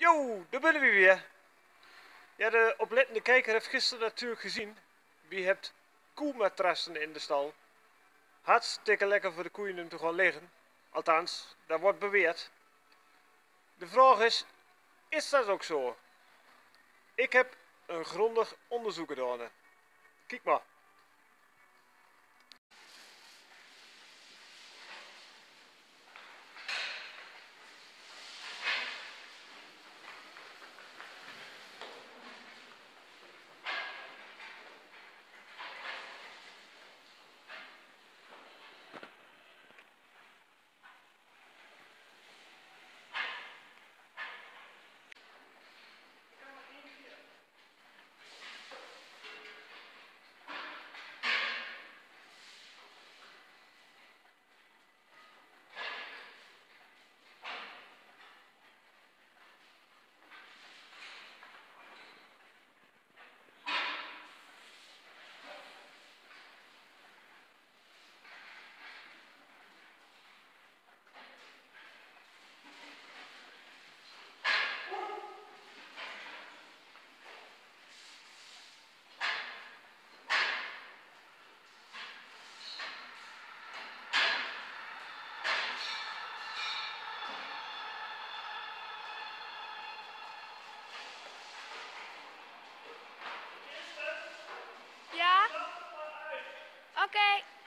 Yo, daar ben we weer. Ja, de oplettende kijker heeft gisteren natuurlijk gezien. Wie hebt koematrassen in de stal. Hartstikke lekker voor de koeien om te gaan liggen. Althans, dat wordt beweerd. De vraag is, is dat ook zo? Ik heb een grondig onderzoek gedaan. Kijk maar. Ja? Oké.